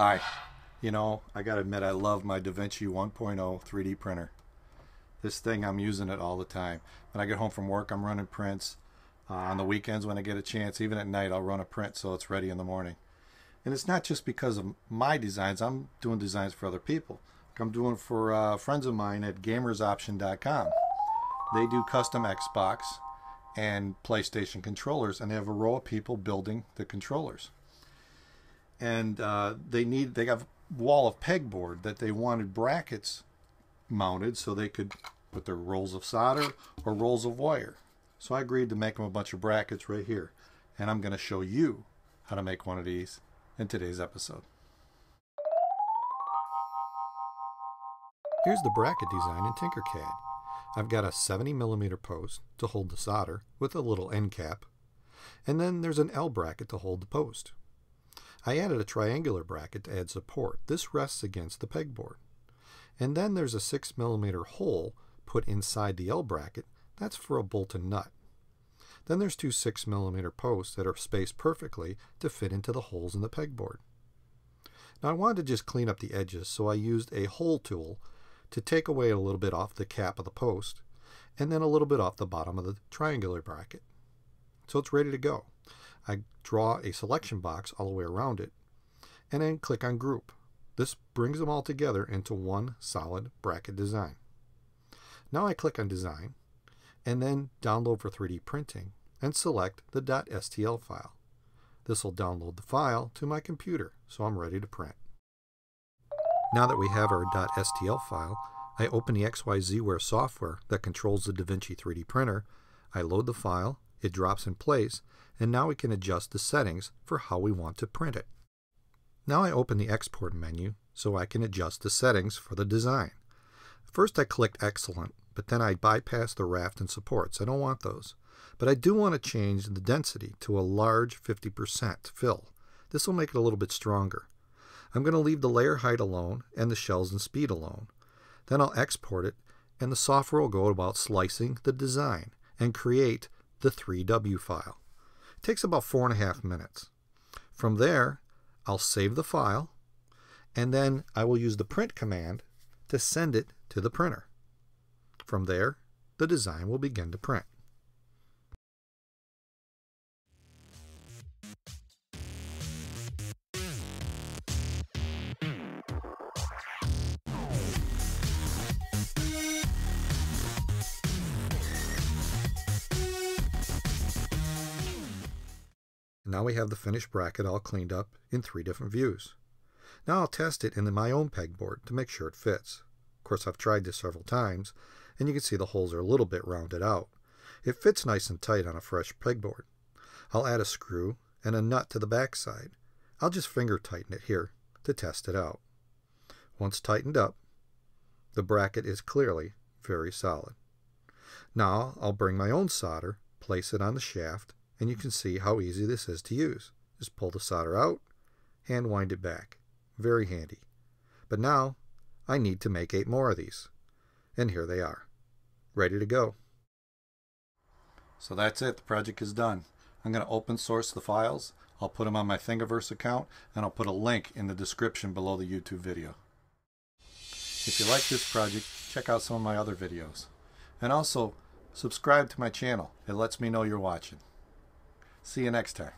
Hi. You know, I gotta admit, I love my DaVinci 1.0 3D printer. This thing, I'm using it all the time. When I get home from work, I'm running prints. Uh, on the weekends, when I get a chance, even at night, I'll run a print so it's ready in the morning. And it's not just because of my designs, I'm doing designs for other people. I'm doing for uh, friends of mine at gamersoption.com. They do custom Xbox and PlayStation controllers, and they have a row of people building the controllers. And uh, they need they have wall of pegboard that they wanted brackets mounted so they could put their rolls of solder or rolls of wire. So I agreed to make them a bunch of brackets right here, and I'm going to show you how to make one of these in today's episode. Here's the bracket design in Tinkercad. I've got a 70 millimeter post to hold the solder with a little end cap, and then there's an L bracket to hold the post. I added a triangular bracket to add support. This rests against the pegboard. And then there's a 6 millimeter hole put inside the L bracket. That's for a bolt and nut. Then there's two 6 millimeter posts that are spaced perfectly to fit into the holes in the pegboard. Now I wanted to just clean up the edges, so I used a hole tool to take away a little bit off the cap of the post and then a little bit off the bottom of the triangular bracket. So it's ready to go. I draw a selection box all the way around it and then click on group. This brings them all together into one solid bracket design. Now I click on design and then download for 3D printing and select the .stl file. This will download the file to my computer so I'm ready to print. Now that we have our .stl file, I open the XYZware software that controls the DaVinci 3D printer, I load the file, it drops in place, and now we can adjust the settings for how we want to print it. Now I open the export menu so I can adjust the settings for the design. First I clicked excellent, but then I bypass the raft and supports. I don't want those. But I do want to change the density to a large 50% fill. This will make it a little bit stronger. I'm going to leave the layer height alone and the shells and speed alone. Then I'll export it and the software will go about slicing the design and create the 3W file. It takes about four and a half minutes. From there, I'll save the file and then I will use the print command to send it to the printer. From there, the design will begin to print. Now we have the finished bracket all cleaned up in three different views. Now I'll test it in my own pegboard to make sure it fits. Of course I've tried this several times and you can see the holes are a little bit rounded out. It fits nice and tight on a fresh pegboard. I'll add a screw and a nut to the back side. I'll just finger tighten it here to test it out. Once tightened up, the bracket is clearly very solid. Now I'll bring my own solder, place it on the shaft, and you can see how easy this is to use. Just pull the solder out, hand wind it back. Very handy. But now I need to make eight more of these. And here they are, ready to go. So that's it. The project is done. I'm going to open source the files. I'll put them on my Thingiverse account and I'll put a link in the description below the YouTube video. If you like this project, check out some of my other videos. And also, subscribe to my channel. It lets me know you're watching. See you next time.